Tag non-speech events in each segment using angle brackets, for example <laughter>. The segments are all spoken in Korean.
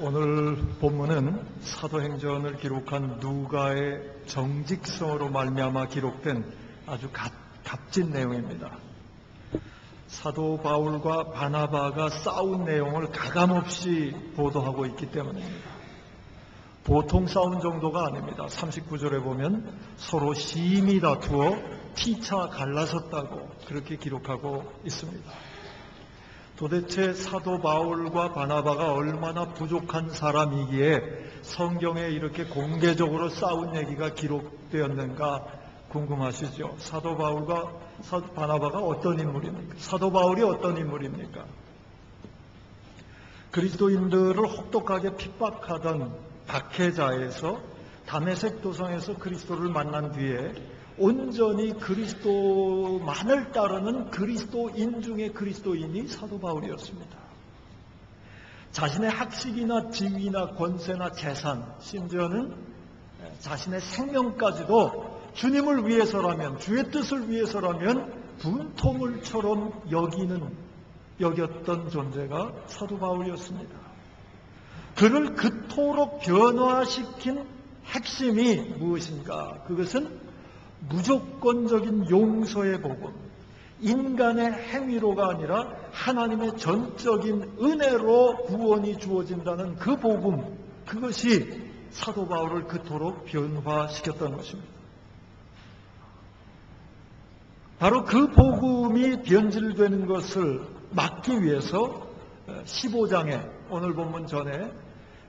오늘 본문은 사도행전을 기록한 누가의 정직성으로 말미암아 기록된 아주 값, 값진 내용입니다. 사도 바울과 바나바가 싸운 내용을 가감없이 보도하고 있기 때문입니다. 보통 싸운 정도가 아닙니다. 39절에 보면 서로 심히 다투어 피차 갈라섰다고 그렇게 기록하고 있습니다. 도대체 사도 바울과 바나바가 얼마나 부족한 사람이기에 성경에 이렇게 공개적으로 싸운 얘기가 기록되었는가 궁금하시죠? 사도 바울과 사도 바나바가 어떤 인물입니까? 사도 바울이 어떤 인물입니까? 그리스도인들을 혹독하게 핍박하던 박해자에서 담에색 도성에서 그리스도를 만난 뒤에 온전히 그리스도만을 따르는 그리스도인 중의 그리스도인이 사도 바울이었습니다. 자신의 학식이나 지위나 권세나 재산, 심지어는 자신의 생명까지도 주님을 위해서라면, 주의 뜻을 위해서라면 분토물처럼 여기는, 여겼던 존재가 사도 바울이었습니다. 그를 그토록 변화시킨 핵심이 무엇인가? 그것은 무조건적인 용서의 복음, 인간의 행위로가 아니라 하나님의 전적인 은혜로 구원이 주어진다는 그 복음, 그것이 사도 바울을 그토록 변화시켰던 것입니다. 바로 그 복음이 변질되는 것을 막기 위해서 15장에 오늘 본문 전에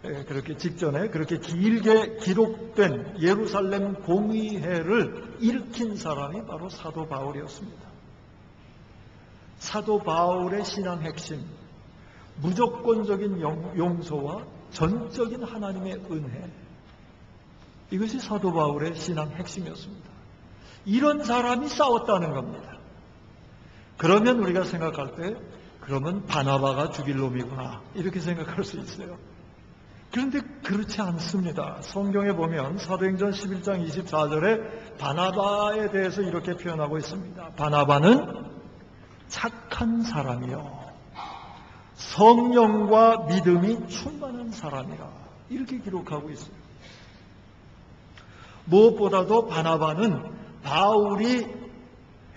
그렇게 직전에 그렇게 길게 기록된 예루살렘 공의회를 일으킨 사람이 바로 사도 바울이었습니다. 사도 바울의 신앙 핵심, 무조건적인 용서와 전적인 하나님의 은혜. 이것이 사도 바울의 신앙 핵심이었습니다. 이런 사람이 싸웠다는 겁니다. 그러면 우리가 생각할 때, 그러면 바나바가 죽일 놈이구나. 이렇게 생각할 수 있어요. 그런데 그렇지 않습니다. 성경에 보면 사도행전 11장 24절에 바나바에 대해서 이렇게 표현하고 있습니다. 바나바는 착한 사람이요. 성령과 믿음이 충만한 사람이라. 이렇게 기록하고 있습니다. 무엇보다도 바나바는 바울이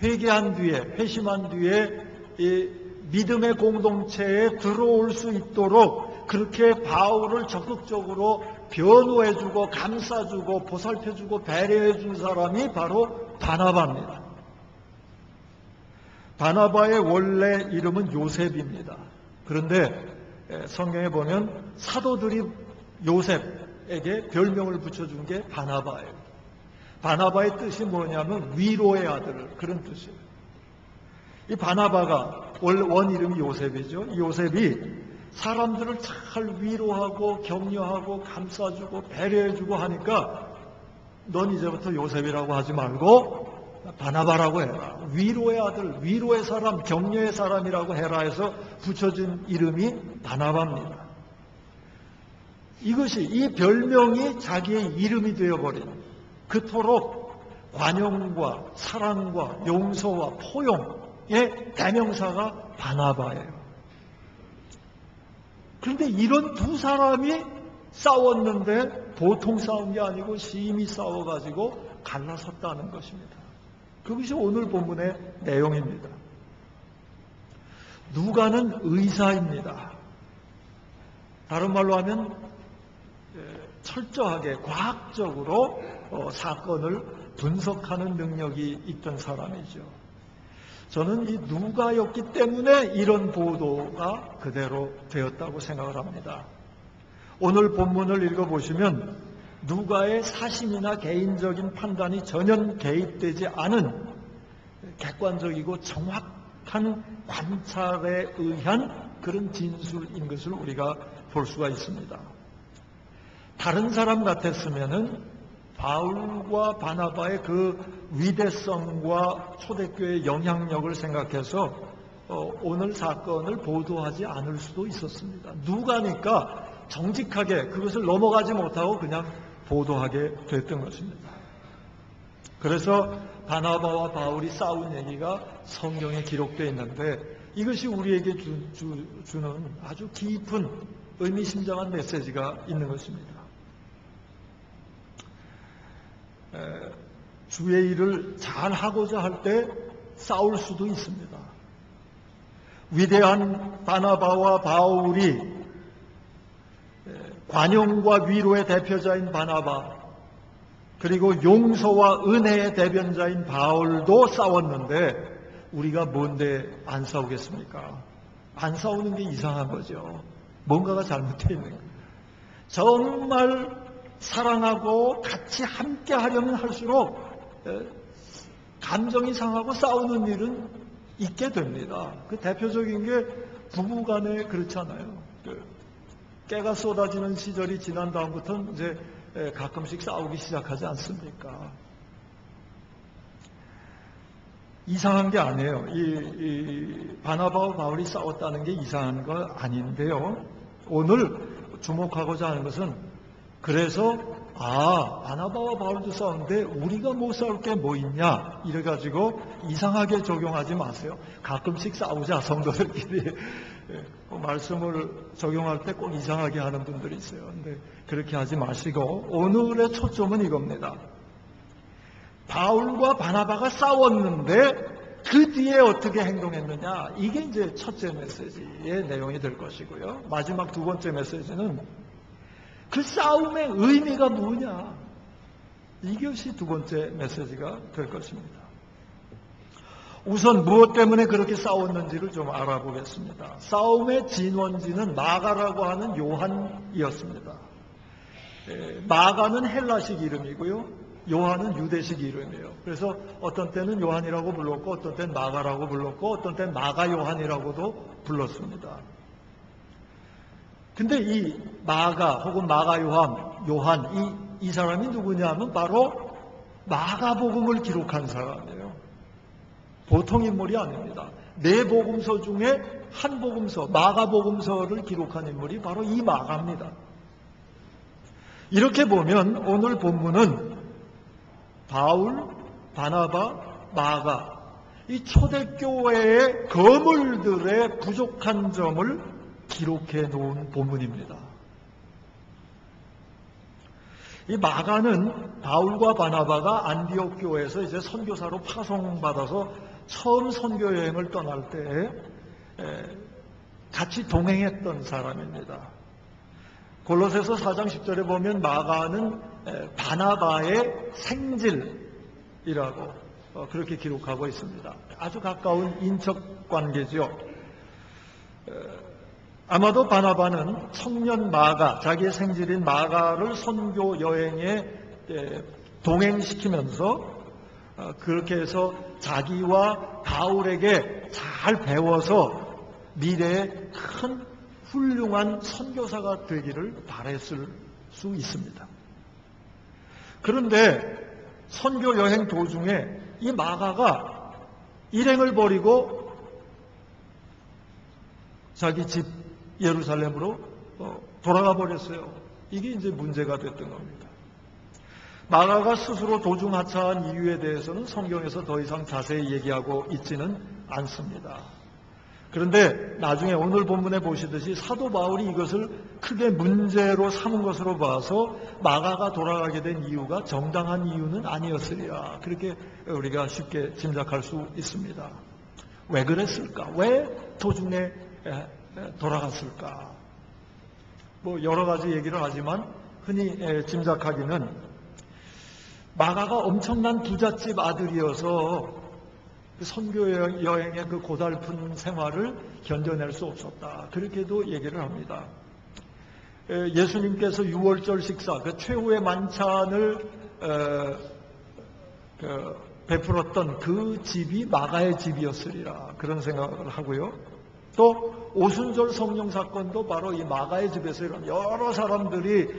회개한 뒤에, 회심한 뒤에 믿음의 공동체에 들어올 수 있도록 그렇게 바울을 적극적으로 변호해주고 감싸주고 보살펴주고 배려해준 사람이 바로 바나바입니다. 바나바의 원래 이름은 요셉입니다. 그런데 성경에 보면 사도들이 요셉에게 별명을 붙여준 게 바나바예요. 바나바의 뜻이 뭐냐면 위로의 아들 그런 뜻이에요. 이 바나바가 원 이름이 요셉이죠. 이 요셉이 사람들을 잘 위로하고 격려하고 감싸주고 배려해주고 하니까 넌 이제부터 요셉이라고 하지 말고 바나바라고 해라. 위로의 아들, 위로의 사람, 격려의 사람이라고 해라 해서 붙여진 이름이 바나바입니다. 이것이 이 별명이 자기의 이름이 되어버린 그토록 관용과 사랑과 용서와 포용의 대명사가 바나바예요. 그런데 이런 두 사람이 싸웠는데 보통 싸운 게 아니고 심히 싸워가지고 갈라섰다는 것입니다. 그것이 오늘 본문의 내용입니다. 누가는 의사입니다. 다른 말로 하면 철저하게 과학적으로 어, 사건을 분석하는 능력이 있던 사람이죠. 저는 이 누가였기 때문에 이런 보도가 그대로 되었다고 생각을 합니다. 오늘 본문을 읽어보시면 누가의 사심이나 개인적인 판단이 전혀 개입되지 않은 객관적이고 정확한 관찰에 의한 그런 진술인 것을 우리가 볼 수가 있습니다. 다른 사람 같았으면은 바울과 바나바의 그 위대성과 초대교회의 영향력을 생각해서 어, 오늘 사건을 보도하지 않을 수도 있었습니다. 누가니까 정직하게 그것을 넘어가지 못하고 그냥 보도하게 됐던 것입니다. 그래서 바나바와 바울이 싸운 얘기가 성경에 기록되어 있는데 이것이 우리에게 주, 주, 주는 아주 깊은 의미심장한 메시지가 있는 것입니다. 주의 일을 잘 하고자 할 때 싸울 수도 있습니다. 위대한 바나바와 바울이 관용과 위로의 대표자인 바나바 그리고 용서와 은혜의 대변자인 바울도 싸웠는데 우리가 뭔데 안 싸우겠습니까? 안 싸우는 게 이상한 거죠. 뭔가가 잘못되어 있는 거예요. 정말 사랑하고 같이 함께 하려면 할수록 감정이 상하고 싸우는 일은 있게 됩니다. 그 대표적인 게 부부간에 그렇잖아요. 그 깨가 쏟아지는 시절이 지난 다음부터는 이제 가끔씩 싸우기 시작하지 않습니까? 이상한 게 아니에요. 이, 이 바나바와 바울이 싸웠다는 게 이상한 거 아닌데요. 오늘 주목하고자 하는 것은 그래서 아 바나바와 바울도 싸우는데 우리가 못 싸울 게 뭐 있냐 이래가지고 이상하게 적용하지 마세요. 가끔씩 싸우자 성도들끼리 <laughs> 예, 그 말씀을 적용할 때 꼭 이상하게 하는 분들이 있어요. 근데 그렇게 하지 마시고 오늘의 초점은 이겁니다. 바울과 바나바가 싸웠는데 그 뒤에 어떻게 행동했느냐 이게 이제 첫째 메시지의 내용이 될 것이고요. 마지막 두 번째 메시지는 그 싸움의 의미가 뭐냐 이것이 두 번째 메시지가 될 것입니다. 우선 무엇 때문에 그렇게 싸웠는지를 좀 알아보겠습니다. 싸움의 진원지는 마가라고 하는 요한이었습니다. 마가는 헬라식 이름이고요. 요한은 유대식 이름이에요. 그래서 어떤 때는 요한이라고 불렀고 어떤 때는 마가라고 불렀고 어떤 때는 마가 요한이라고도 불렀습니다. 근데 이 마가 혹은 마가 요한, 요한 이, 이 사람이 누구냐면 바로 마가복음을 기록한 사람이에요. 보통 인물이 아닙니다. 네 복음서 중에 한 복음서, 마가복음서를 기록한 인물이 바로 이 마가입니다. 이렇게 보면 오늘 본문은 바울, 바나바, 마가 이 초대교회의 거물들의 부족한 점을 기록해 놓은 본문입니다. 이 마가는 바울과 바나바가 안디옥 교회에서 이제 선교사로 파송받아서 처음 선교 여행을 떠날 때 같이 동행했던 사람입니다. 골로새서 4장 10절에 보면 마가는 바나바의 생질이라고 어, 그렇게 기록하고 있습니다. 아주 가까운 인척 관계죠. 아마도 바나바는 청년 마가, 자기의 생질인 마가를 선교 여행에 동행시키면서 어, 그렇게 해서 자기와 바울에게 잘 배워서 미래에 큰 훌륭한 선교사가 되기를 바랬을 수 있습니다. 그런데 선교 여행 도중에 이 마가가 일행을 버리고 자기 집 예루살렘으로 어, 돌아가 버렸어요. 이게 이제 문제가 됐던 겁니다. 마가가 스스로 도중 하차한 이유에 대해서는 성경에서 더 이상 자세히 얘기하고 있지는 않습니다. 그런데 나중에 오늘 본문에 보시듯이 사도 바울이 이것을 크게 문제로 삼은 것으로 봐서 마가가 돌아가게 된 이유가 정당한 이유는 아니었으리라. 그렇게 우리가 쉽게 짐작할 수 있습니다. 왜 그랬을까? 왜 도중에 돌아갔을까? 뭐 여러 가지 얘기를 하지만 흔히 짐작하기는 마가가 엄청난 부잣집 아들이어서 그 선교 여행의 그 고달픈 생활을 견뎌낼 수 없었다. 그렇게도 얘기를 합니다. 예수님께서 6월절 식사, 그 최후의 만찬을 그 베풀었던 그 집이 마가의 집이었으리라 그런 생각을 하고요. 또 오순절 성령 사건도 바로 이 마가의 집에서 이런 여러 사람들이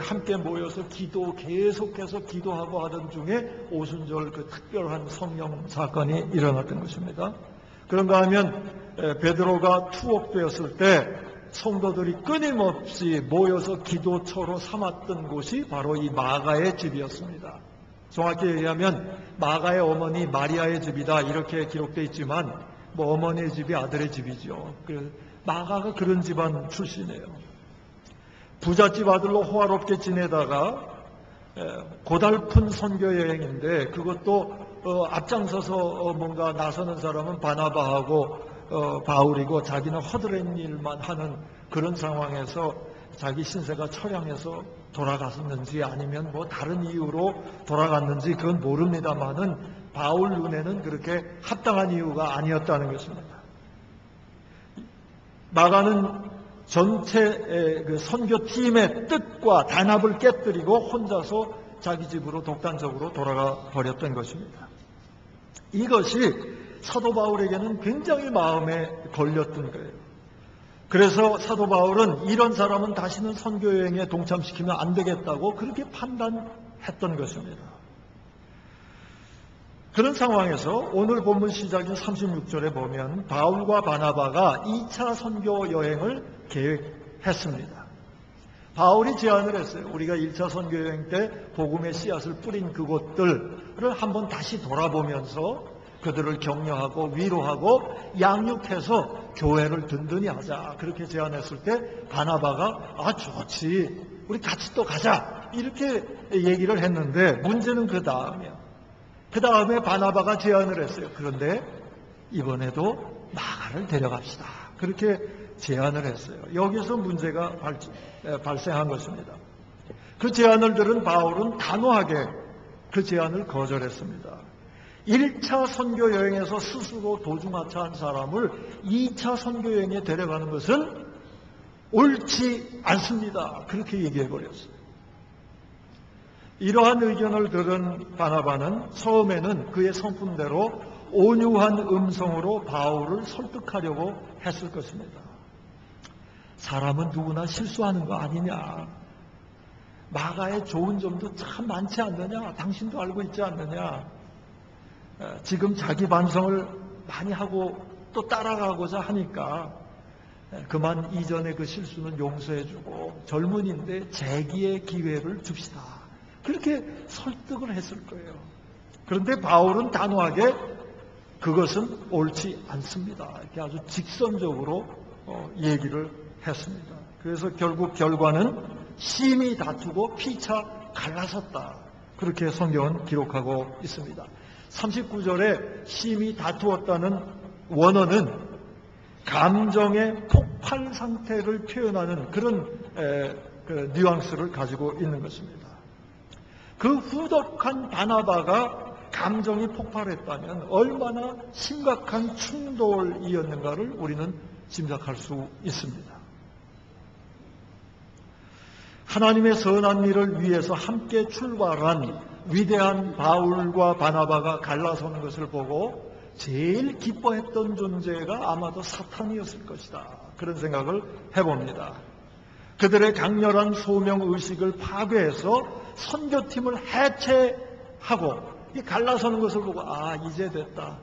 함께 모여서 기도 계속해서 기도하고 하던 중에 오순절 그 특별한 성령 사건이 일어났던 것입니다. 그런가 하면 베드로가 투옥되었을 때 성도들이 끊임없이 모여서 기도처로 삼았던 곳이 바로 이 마가의 집이었습니다. 정확히 얘기하면 마가의 어머니 마리아의 집이다 이렇게 기록되어 있지만 뭐 어머니의 집이 아들의 집이죠. 그 마가가 그런 집안 출신이에요. 부잣집 아들로 호화롭게 지내다가 고달픈 선교 여행인데 그것도 어, 앞장서서 어, 뭔가 나서는 사람은 바나바하고 어, 바울이고 자기는 허드렛 일만 하는 그런 상황에서 자기 신세가 처량해서 돌아갔었는지 아니면 뭐 다른 이유로 돌아갔는지 그건 모릅니다만은 바울 눈에는 그렇게 합당한 이유가 아니었다는 것입니다. 나가는 전체 그 선교팀의 뜻과 단합을 깨뜨리고 혼자서 자기 집으로 독단적으로 돌아가 버렸던 것입니다. 이것이 사도 바울에게는 굉장히 마음에 걸렸던 거예요. 그래서 사도 바울은 이런 사람은 다시는 선교 여행에 동참시키면 안 되겠다고 그렇게 판단했던 것입니다. 그런 상황에서 오늘 본문 시작인 36절에 보면 바울과 바나바가 2차 선교 여행을 계획했습니다. 바울이 제안을 했어요. 우리가 1차 선교 여행 때 복음의 씨앗을 뿌린 그곳들을 한번 다시 돌아보면서 그들을 격려하고 위로하고 양육해서 교회를 든든히 하자. 그렇게 제안했을 때 바나바가 아 좋지. 우리 같이 또 가자. 이렇게 얘기를 했는데 문제는 그 다음이야. 그 다음에 바나바가 제안을 했어요. 그런데 이번에도 마가를 데려갑시다. 그렇게 제안을 했어요. 여기서 문제가 발, 발생한 것입니다. 그 제안을 들은 바울은 단호하게 그 제안을 거절했습니다. 1차 선교 여행에서 스스로 도중하차한 사람을 2차 선교 여행에 데려가는 것은 옳지 않습니다. 그렇게 얘기해 버렸어요. 이러한 의견을 들은 바나바는 처음에는 그의 성품대로 온유한 음성으로 바울을 설득하려고 했을 것입니다. 사람은 누구나 실수하는 거 아니냐. 마가의 좋은 점도 참 많지 않느냐. 당신도 알고 있지 않느냐. 지금 자기 반성을 많이 하고 또 따라가고자 하니까 그만 이전의 그 실수는 용서해주고 젊은인데 재기의 기회를 줍시다. 그렇게 설득을 했을 거예요. 그런데 바울은 단호하게 그것은 옳지 않습니다. 이렇게 아주 직선적으로 어, 얘기를 했습니다. 그래서 결국 결과는 심히 다투고 피차 갈라섰다. 그렇게 성경은 기록하고 있습니다. 39절에 심히 다투었다는 원어는 감정의 폭발 상태를 표현하는 그런 에, 그 뉘앙스를 가지고 있는 것입니다. 그 후덕한 바나바가 감정이 폭발했다면 얼마나 심각한 충돌이었는가를 우리는 짐작할 수 있습니다. 하나님의 선한 일을 위해서 함께 출발한 위대한 바울과 바나바가 갈라서는 것을 보고 제일 기뻐했던 존재가 아마도 사탄이었을 것이다. 그런 생각을 해봅니다. 그들의 강렬한 소명 의식을 파괴해서 선교팀을 해체하고 갈라서는 것을 보고 아 이제 됐다.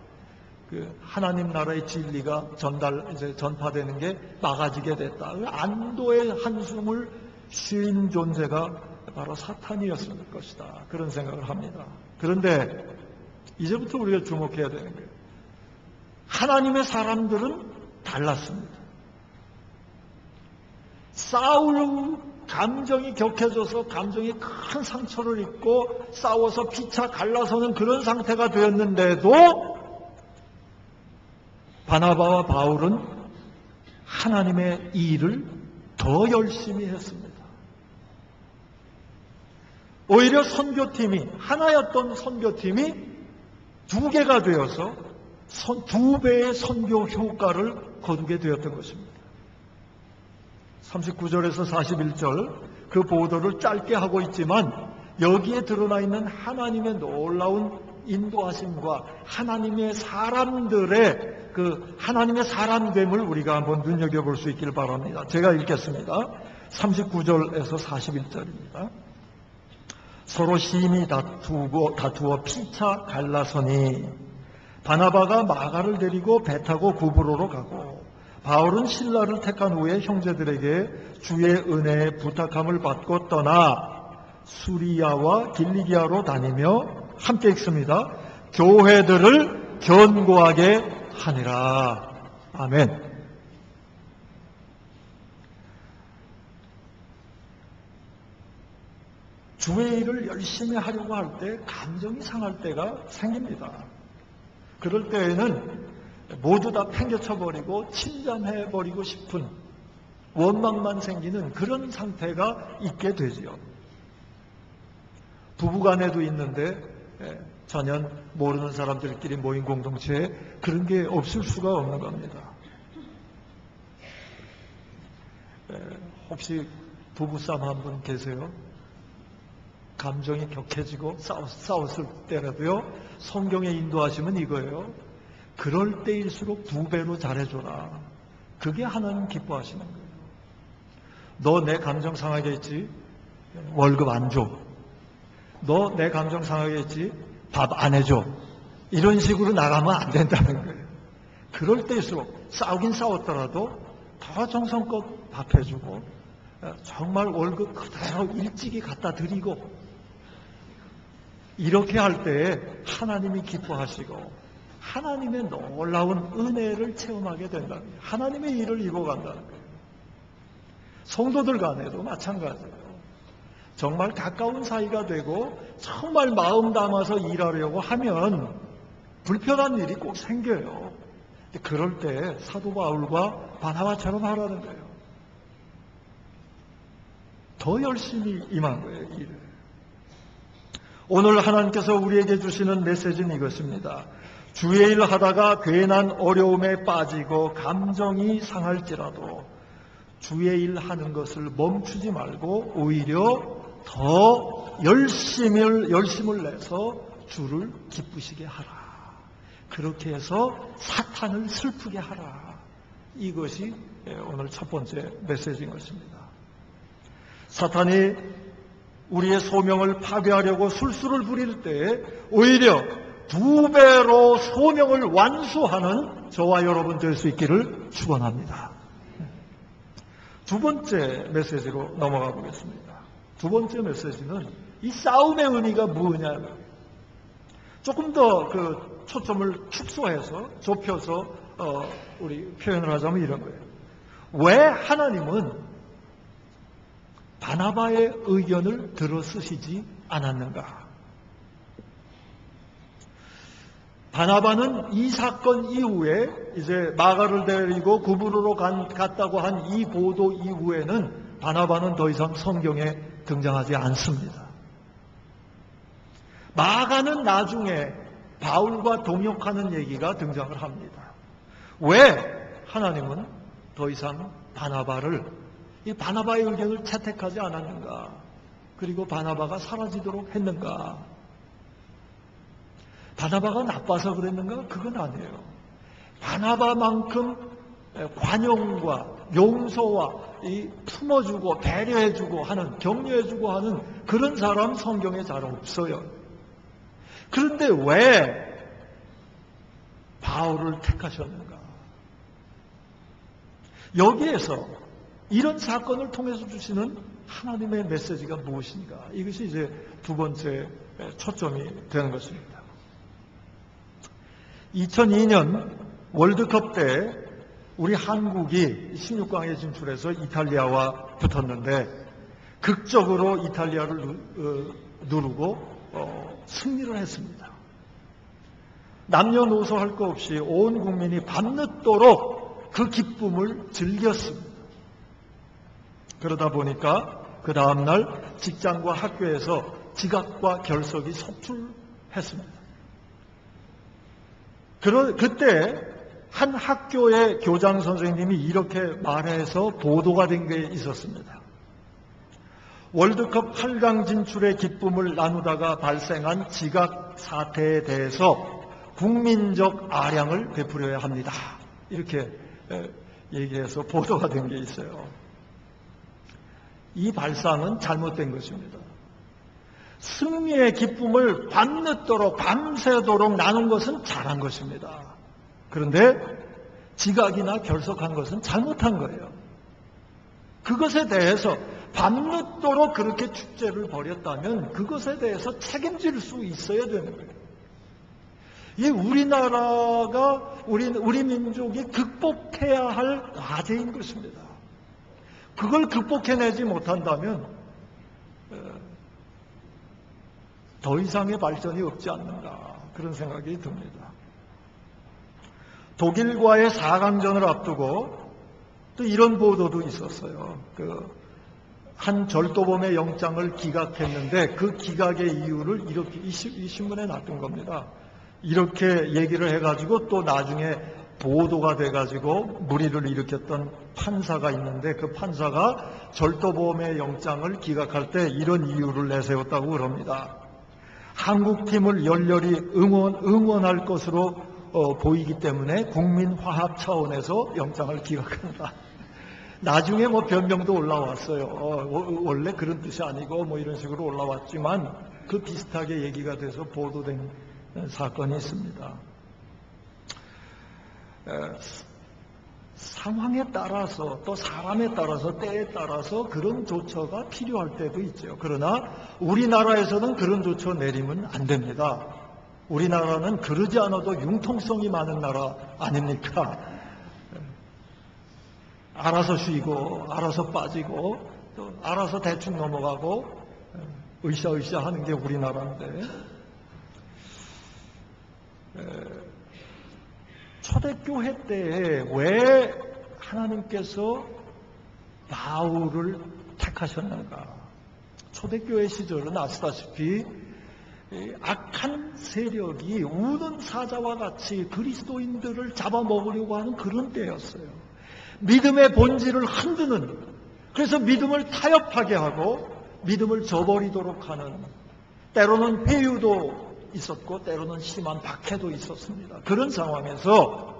그 하나님 나라의 진리가 전달 이제 전파되는 게 막아지게 됐다. 안도의 한숨을 쉰 존재가 바로 사탄이었을 것이다. 그런 생각을 합니다. 그런데 이제부터 우리가 주목해야 되는 거예요. 하나님의 사람들은 달랐습니다. 싸울 감정이 격해져서 감정이 큰 상처를 입고 싸워서 피차 갈라서는 그런 상태가 되었는데도 바나바와 바울은 하나님의 일을 더 열심히 했습니다. 오히려 선교팀이 하나였던 선교팀이 두 개가 되어서 두 배의 선교 효과를 거두게 되었던 것입니다. 39절에서 41절 그 보도를 짧게 하고 있지만 여기에 드러나 있는 하나님의 놀라운 인도하심과 하나님의 사람들의 그 하나님의 사람됨을 우리가 한번 눈여겨볼 수 있기를 바랍니다. 제가 읽겠습니다. 39절에서 41절입니다. 서로 심히 다투고 다투어 피차 갈라서니 바나바가 마가를 데리고 배 타고 구브로로 가고 바울은 신라를 택한 후에 형제들에게 주의 은혜에 부탁함을 받고 떠나 수리아와 길리기아로 다니며 함께 읽습니다. 교회들을 견고하게 하니라. 아멘. 주의 일을 열심히 하려고 할 때 감정이 상할 때가 생깁니다. 그럴 때에는 모두 다 팽개쳐버리고 침잠해버리고 싶은 원망만 생기는 그런 상태가 있게 되지요. 부부간에도 있는데 예, 전혀 모르는 사람들끼리 모인 공동체에 그런 게 없을 수가 없는 겁니다. 예, 혹시 부부싸움 한 분 계세요? 감정이 격해지고 싸웠, 을 때라도요, 성경에 인도하시면 이거예요. 그럴 때일수록 두 배로 잘해줘라. 그게 하나님 기뻐하시는 거예요. 너 내 감정 상하게 했지? 월급 안 줘. 너 내 감정 상하게 했지? 밥 안 해줘. 이런 식으로 나가면 안 된다는 거예요. 그럴 때일수록 싸우긴 싸웠더라도 더 정성껏 밥 해주고 정말 월급 그대로 일찍이 갖다 드리고 이렇게 할 때 하나님이 기뻐하시고 하나님의 놀라운 은혜를 체험하게 된다는. 하나님의 일을 입어간다는 거예요. 성도들 간에도 마찬가지예요. 정말 가까운 사이가 되고 정말 마음 담아서 일하려고 하면 불편한 일이 꼭 생겨요. 그럴 때 사도 바울과 바나바처럼 하라는 거예요. 더 열심히 임한 거예요, 일을. 오늘 하나님께서 우리에게 주시는 메시지는 이것입니다. 주의 일 하다가 괜한 어려움에 빠지고 감정이 상할지라도 주의 일 하는 것을 멈추지 말고 오히려 더 열심을, 열심을 내서 주를 기쁘시게 하라. 그렇게 해서 사탄을 슬프게 하라. 이것이 오늘 첫 번째 메시지인 것입니다. 사탄이 우리의 소명을 파괴하려고 술수를 부릴 때 오히려 두 배로 소명을 완수하는 저와 여러분 될 수 있기를 축원합니다. 두 번째 메시지로 넘어가 보겠습니다. 두 번째 메시지는 이 싸움의 의미가 무엇냐 조금 더 그 초점을 축소해서 좁혀서 어 우리 표현을 하자면 이런 거예요. 왜 하나님은 바나바의 의견을 들어 쓰시지 않았는가? 바나바는 이 사건 이후에 이제 마가를 데리고 구부로로 갔다고 한 이 보도 이후에는 바나바는 더 이상 성경에 등장하지 않습니다. 마가는 나중에 바울과 동역하는 얘기가 등장을 합니다. 왜 하나님은 더 이상 바나바를 이 바나바의 의견을 채택하지 않았는가? 그리고 바나바가 사라지도록 했는가? 바나바가 나빠서 그랬는가? 그건 아니에요. 바나바만큼 관용과 용서와 이 품어주고 배려해주고 하는 격려해주고 하는 그런 사람 성경에 잘 없어요. 그런데 왜 바울을 택하셨는가? 여기에서 이런 사건을 통해서 주시는 하나님의 메시지가 무엇인가? 이것이 이제 두 번째 초점이 되는 것입니다. 2002년 월드컵 때 우리 한국이 16강에 진출해서 이탈리아와 붙었는데 극적으로 이탈리아를 어, 누르고 어, 승리를 했습니다. 남녀노소 할 것 없이 온 국민이 밤늦도록 그 기쁨을 즐겼습니다. 그러다 보니까 그 다음날 직장과 학교에서 지각과 결석이 속출했습니다. 그러, 그때 한 학교의 교장 선생님이 이렇게 말해서 보도가 된 게 있었습니다. 월드컵 8강 진출의 기쁨을 나누다가 발생한 지각 사태에 대해서 국민적 아량을 베풀어야 합니다. 이렇게 얘기해서 보도가 된 게 있어요. 이 발상은 잘못된 것입니다. 승리의 기쁨을 밤늦도록 밤새도록 나눈 것은 잘한 것입니다. 그런데 지각이나 결석한 것은 잘못한 거예요. 그것에 대해서 밤늦도록 그렇게 축제를 벌였다면 그것에 대해서 책임질 수 있어야 되는 거예요. 이 우리나라가 우리 우리 민족이 극복해야 할 과제인 것입니다. 그걸 극복해내지 못한다면 어, 더 이상의 발전이 없지 않는가 그런 생각이 듭니다. 독일과의 4강전을 앞두고 또 이런 보도도 있었어요. 그 한 절도범의 영장을 기각했는데 그 기각의 이유를 이렇게 이 신문에 놨던 겁니다. 이렇게 얘기를 해가지고 또 나중에 보도가 돼가지고 무리를 일으켰던 판사가 있는데 그 판사가 절도범의 영장을 기각할 때 이런 이유를 내세웠다고 그럽니다. 한국팀을 열렬히 응원, 응원할 것으로 어, 보이기 때문에 국민 화합 차원에서 영장을 기각한다. <laughs> 나중에 뭐 변명도 올라왔어요. 어, 원래 그런 뜻이 아니고 뭐 이런 식으로 올라왔지만 그 비슷하게 얘기가 돼서 보도된 사건이 있습니다. 상황에 따라서 또 사람에 따라서 때에 따라서 그런 조처가 필요할 때도 있죠. 그러나 우리나라에서는 그런 조처 내리면 안 됩니다. 우리나라는 그러지 않아도 융통성이 많은 나라 아닙니까? 알아서 쉬고 알아서 빠지고 또 알아서 대충 넘어가고 으쌰으쌰 하는 게 우리나라인데 초대교회 때에 왜 하나님께서 바울을 택하셨는가? 초대교회 시절은 아시다시피 악한 세력이 우는 사자와 같이 그리스도인들을 잡아먹으려고 하는 그런 때였어요. 믿음의 본질을 흔드는, 그래서 믿음을 타협하게 하고 믿음을 저버리도록 하는, 때로는 회유도 있었고 때로는 심한 박해도 있었습니다. 그런 상황에서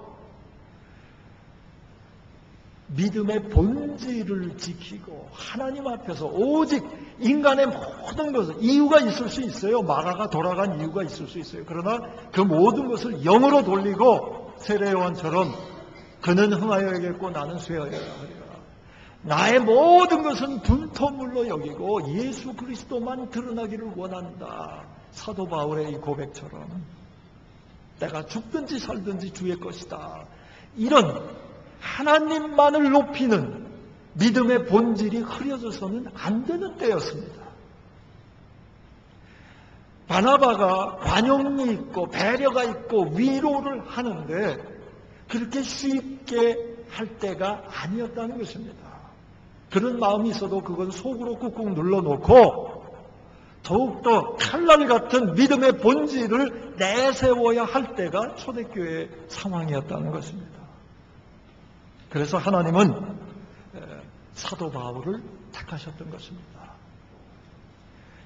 믿음의 본질을 지키고 하나님 앞에서 오직 인간의 모든 것을 이유가 있을 수 있어요. 마가가 돌아간 이유가 있을 수 있어요. 그러나 그 모든 것을 영으로 돌리고 세례요한처럼 그는 흥하여야겠고 나는 쇠하여야 하리라. 나의 모든 것은 분토물로 여기고 예수 그리스도만 드러나기를 원한다. 사도 바울의 이 고백처럼 내가 죽든지 살든지 주의 것이다. 이런 하나님만을 높이는 믿음의 본질이 흐려져서는 안 되는 때였습니다. 바나바가 관용이 있고 배려가 있고 위로를 하는데 그렇게 쉽게 할 때가 아니었다는 것입니다. 그런 마음이 있어도 그건 속으로 꾹꾹 눌러놓고 더욱더 칼날 같은 믿음의 본질을 내세워야 할 때가 초대교회의 상황이었다는 것입니다. 그래서 하나님은 사도 바울을 택하셨던 것입니다.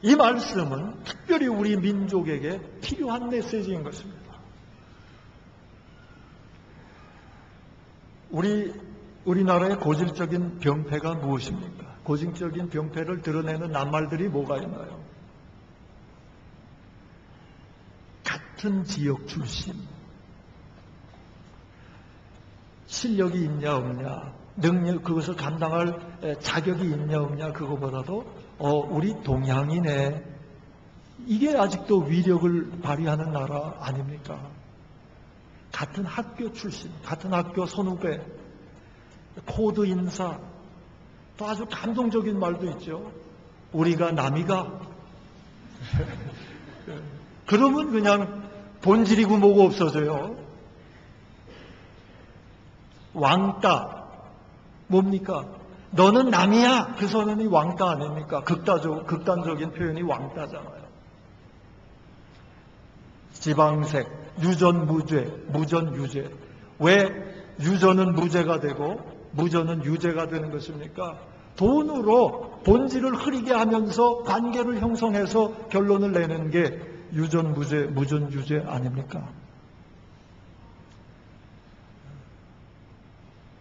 이 말씀은 특별히 우리 민족에게 필요한 메시지인 것입니다. 우리 우리나라의 고질적인 병폐가 무엇입니까? 고질적인 병폐를 드러내는 낱말들이 뭐가 있나요? 같은 지역 출신, 실력이 있냐 없냐, 능력 그것을 감당할 자격이 있냐 없냐 그거보다도 어 우리 동향이네 이게 아직도 위력을 발휘하는 나라 아닙니까? 같은 학교 출신, 같은 학교 선후배, 코드 인사, 또 아주 감동적인 말도 있죠. 우리가 남이가 <laughs> 그러면 그냥 본질이고 뭐고 없어져요. 왕따 뭡니까? 너는 남이야. 그 선언이 왕따 아닙니까? 극단적, 극단적인 표현이 왕따잖아요. 지방색, 유전 무죄, 무전 유죄. 왜 유전은 무죄가 되고 무전은 유죄가 되는 것입니까? 돈으로 본질을 흐리게 하면서 관계를 형성해서 결론을 내는 게 유전 무죄, 무전 유죄 아닙니까?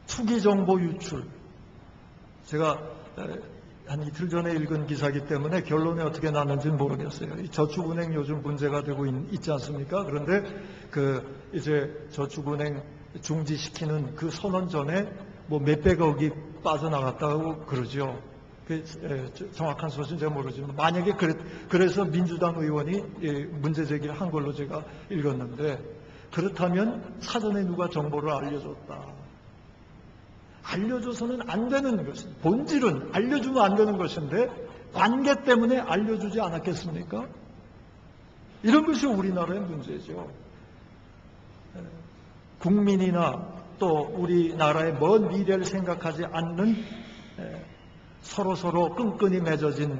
투기 정보 유출. 제가 한 이틀 전에 읽은 기사기 때문에 결론이 어떻게 났는지는 모르겠어요. 저축은행 요즘 문제가 되고 있, 지 않습니까? 그런데 그 이제 저축은행 중지시키는 그 선언 전에 뭐 몇백억이 빠져나갔다고 그러죠. 그 정확한 소식은 제가 모르지만 만약에 그래, 그래서 민주당 의원이 문제 제기를 한 걸로 제가 읽었는데 그렇다면 사전에 누가 정보를 알려줬다. 알려줘서는 안 되는 것입니다. 본질은 알려주면 안 되는 것인데 관계 때문에 알려주지 않았겠습니까? 이런 것이 우리나라의 문제죠. 국민이나 또 우리나라의 먼 미래를 생각하지 않는 서로 서로 끈끈이 맺어진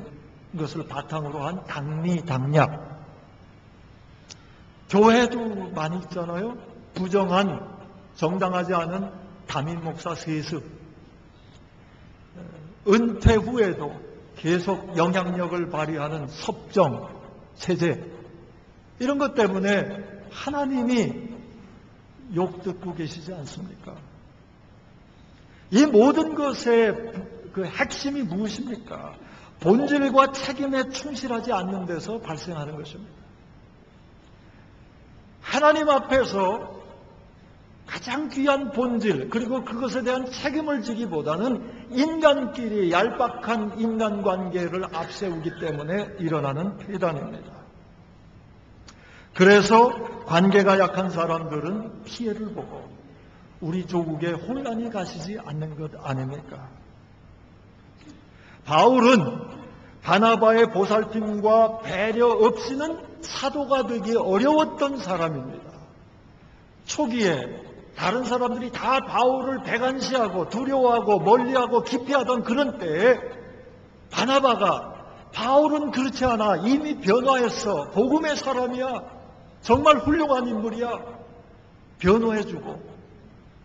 것을 바탕으로 한 당리 당략. 교회도 많이 있잖아요. 부정한 정당하지 않은 담임 목사 세습. 은퇴 후에도 계속 영향력을 발휘하는 섭정, 체제. 이런 것 때문에 하나님이 욕 듣고 계시지 않습니까? 이 모든 것의 그 핵심이 무엇입니까? 본질과 책임에 충실하지 않는 데서 발생하는 것입니다. 하나님 앞에서 가장 귀한 본질 그리고 그것에 대한 책임을 지기보다는 인간끼리 얄팍한 인간관계를 앞세우기 때문에 일어나는 폐단입니다. 그래서 관계가 약한 사람들은 피해를 보고 우리 조국에 혼란이 가시지 않는 것 아닙니까? 바울은 바나바의 보살핌과 배려 없이는 사도가 되기 어려웠던 사람입니다. 초기에 다른 사람들이 다 바울을 배관시하고 두려워하고 멀리하고 기피하던 그런 때에 바나바가 바울은 그렇지 않아 이미 변화했어 복음의 사람이야 정말 훌륭한 인물이야 변호해주고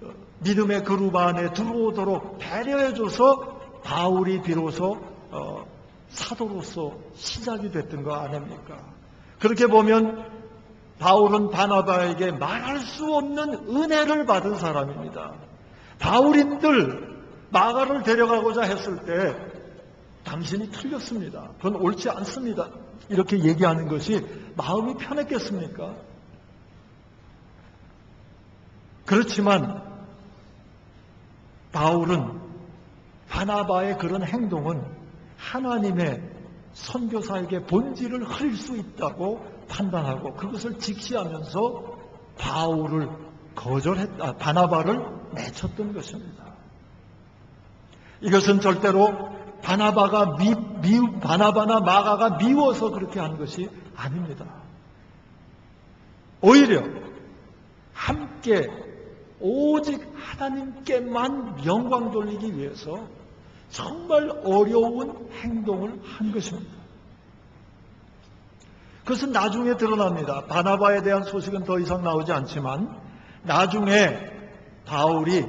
어, 믿음의 그룹 안에 들어오도록 배려해줘서 바울이 비로소 어, 사도로서 시작이 됐던 거 아닙니까? 그렇게 보면 바울은 바나바에게 말할 수 없는 은혜를 받은 사람입니다. 바울인들 마가를 데려가고자 했을 때 당신이 틀렸습니다. 그건 옳지 않습니다. 이렇게 얘기하는 것이 마음이 편했겠습니까? 그렇지만 바울은 바나바의 그런 행동은 하나님의 선교사에게 본질을 흐릴 수 있다고 판단하고 그것을 직시하면서 바울을 거절했다, 아, 바나바를 내쳤던 것입니다. 이것은 절대로 바나바가 미, 미, 바나바나 마가가 미워서 그렇게 한 것이 아닙니다. 오히려 함께 오직 하나님께만 영광 돌리기 위해서 정말 어려운 행동을 한 것입니다. 그것은 나중에 드러납니다. 바나바에 대한 소식은 더 이상 나오지 않지만 나중에 바울이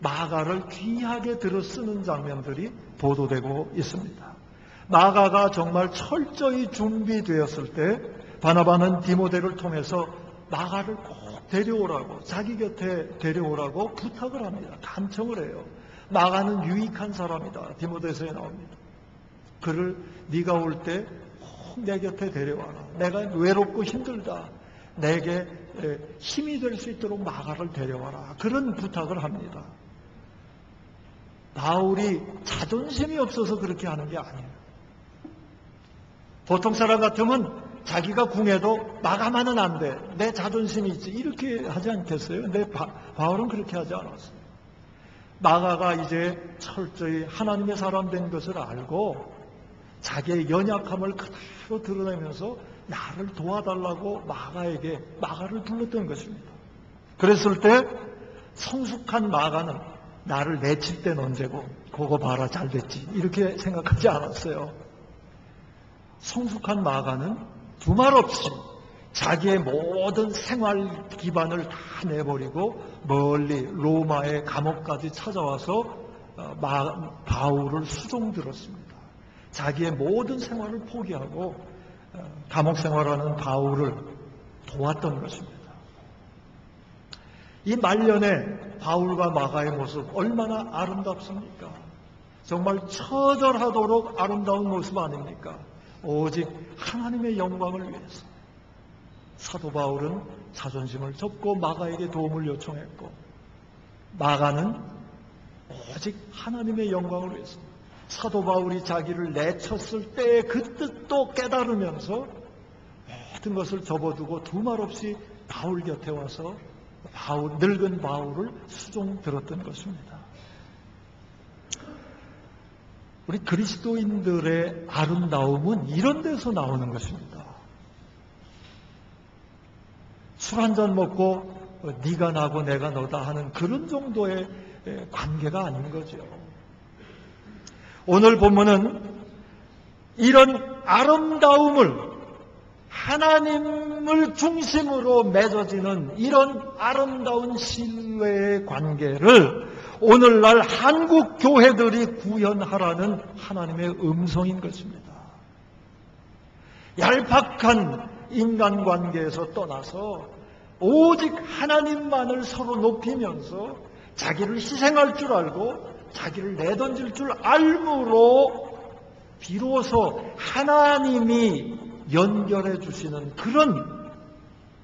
마가를 귀하게 들어 쓰는 장면들이 보도되고 있습니다. 마가가 정말 철저히 준비되었을 때 바나바는 디모데를 통해서 마가를 꼭 데려오라고 자기 곁에 데려오라고 부탁을 합니다. 간청을 해요. 마가는 유익한 사람이다. 디모데서에 나옵니다. 그를 네가 올 때 꼭 내 곁에 데려와라. 내가 외롭고 힘들다. 내게 힘이 될 수 있도록 마가를 데려와라. 그런 부탁을 합니다. 바울이 자존심이 없어서 그렇게 하는 게 아니에요. 보통 사람 같으면 자기가 궁해도 마감하는 안 돼. 내 자존심이 있지. 이렇게 하지 않겠어요? 근데 바, 바울은 그렇게 하지 않았어요. 마가가 이제 철저히 하나님의 사람 된 것을 알고 자기의 연약함을 그대로 드러내면서 나를 도와달라고 마가에게 마가를 불렀던 것입니다. 그랬을 때 성숙한 마가는 나를 내칠 땐 언제고 그거 봐라 잘 됐지 이렇게 생각하지 않았어요. 성숙한 마가는 두말 없이 자기의 모든 생활 기반을 다 내버리고 멀리 로마의 감옥까지 찾아와서 어, 바울을 수종 들었습니다. 자기의 모든 생활을 포기하고 어, 감옥 생활하는 바울을 도왔던 것입니다. 이 말년에 바울과 마가의 모습 얼마나 아름답습니까? 정말 처절하도록 아름다운 모습 아닙니까? 오직 하나님의 영광을 위해서 사도 바울은 자존심을 접고 마가에게 도움을 요청했고 마가는 오직 하나님의 영광을 위해서 사도 바울이 자기를 내쳤을 때의 그 뜻도 깨달으면서 모든 것을 접어두고 두말 없이 바울 곁에 와서 바울, 늙은 바울을 수종 들었던 것입니다. 우리 그리스도인들의 아름다움은 이런 데서 나오는 것입니다. 술 한 잔 먹고 어, 네가 나고 내가 너다 하는 그런 정도의 관계가 아닌 거죠. 오늘 본문은 이런 아름다움을 하나님을 중심으로 맺어지는 이런 아름다운 신뢰의 관계를 오늘날 한국 교회들이 구현하라는 하나님의 음성인 것입니다. 얄팍한 인간관계에서 떠나서 오직 하나님만을 서로 높이면서 자기를 희생할 줄 알고 자기를 내던질 줄 알므로 비로소 하나님이 연결해 주시는 그런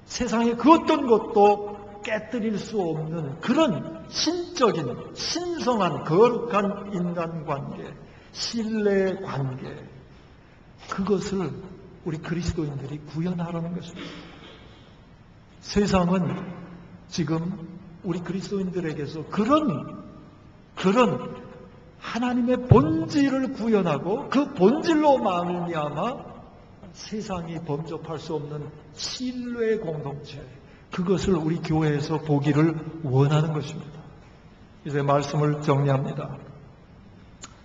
세상의 그 어떤 것도 깨뜨릴 수 없는 그런 신적인 신성한 거룩한 인간관계 신뢰 관계 그것을 우리 그리스도인들이 구현하라는 것입니다. 세상은 지금 우리 그리스도인들에게서 그런 그런 하나님의 본질을 구현하고 그 본질로 말미암아 세상이 범접할 수 없는 신뢰 공동체 그것을 우리 교회에서 보기를 원하는 것입니다. 이제 말씀을 정리합니다.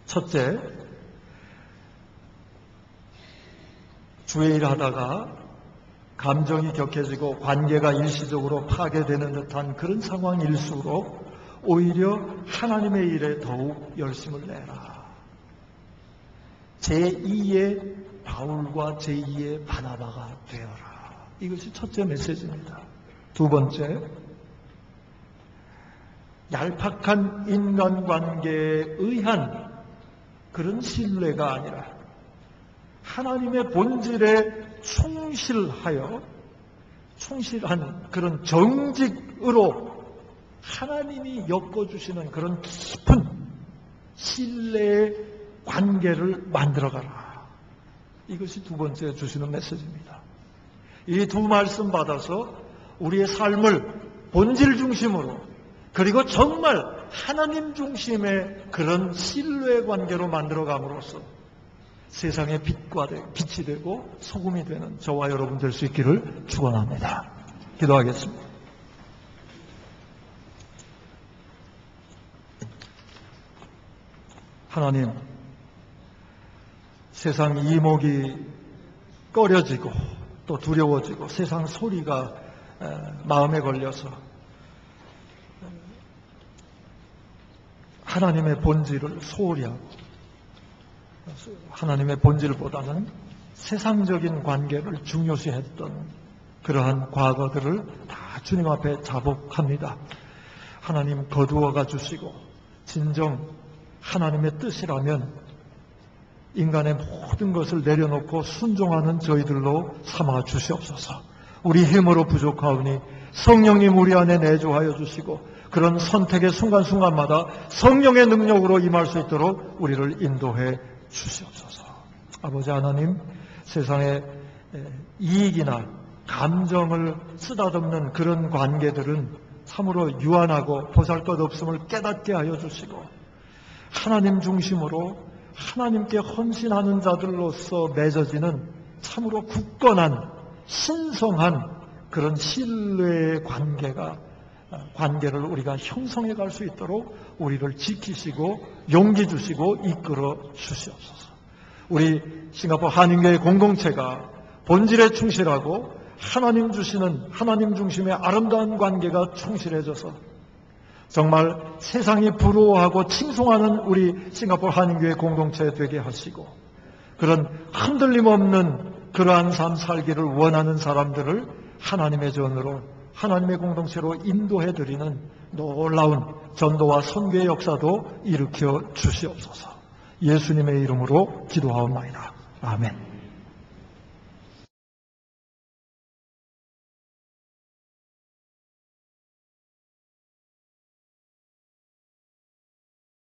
첫째, 주의 일 하다가 감정이 격해지고 관계가 일시적으로 파괴되는 듯한 그런 상황일수록 오히려 하나님의 일에 더욱 열심을 내라. 제2의 바울과 제2의 바나바가 되어라. 이것이 첫째 메시지입니다. 두 번째, 얄팍한 인간관계에 의한 그런 신뢰가 아니라 하나님의 본질에 충실하여 충실한 그런 정직으로 하나님이 엮어주시는 그런 깊은 신뢰의 관계를 만들어가라. 이것이 두 번째 주시는 메시지입니다. 이 두 말씀 받아서 우리의 삶을 본질 중심으로 그리고 정말 하나님 중심의 그런 신뢰 관계로 만들어감으로써 세상의 빛과 되, 빛이 되고 소금이 되는 저와 여러분 될 수 있기를 축원합니다. 기도하겠습니다. 하나님, 세상 이목이 꺼려지고 또 두려워지고 세상 소리가 마음에 걸려서 하나님의 본질을 소홀히 하고 하나님의 본질보다는 세상적인 관계를 중요시했던 그러한 과거들을 다 주님 앞에 자복합니다. 하나님 거두어가 주시고 진정 하나님의 뜻이라면 인간의 모든 것을 내려놓고 순종하는 저희들로 삼아 주시옵소서. 우리 힘으로 부족하오니 성령님 우리 안에 내주하여 주시고 그런 선택의 순간순간마다 성령의 능력으로 임할 수 있도록 우리를 인도해 주시옵소서. 아버지 하나님, 세상의 이익이나 감정을 쓰다듬는 그런 관계들은 참으로 유한하고 보잘것 없음을 깨닫게 하여 주시고 하나님 중심으로 하나님께 헌신하는 자들로서 맺어지는 참으로 굳건한 신성한 그런 신뢰의 관계가 관계를 우리가 형성해 갈 수 있도록 우리를 지키시고 용기 주시고 이끌어 주시옵소서. 우리 싱가포르 한인교회 공동체가 본질에 충실하고 하나님 주시는 하나님 중심의 아름다운 관계가 충실해져서 정말 세상이 부러워하고 칭송하는 우리 싱가포르 한인교회 공동체 되게 하시고 그런 흔들림 없는 그러한 삶 살기를 원하는 사람들을 하나님의 전으로 하나님의 공동체로 인도해 드리는 놀라운 전도와 선교의 역사도 일으켜 주시옵소서. 예수님의 이름으로 기도하옵나이다. 아멘.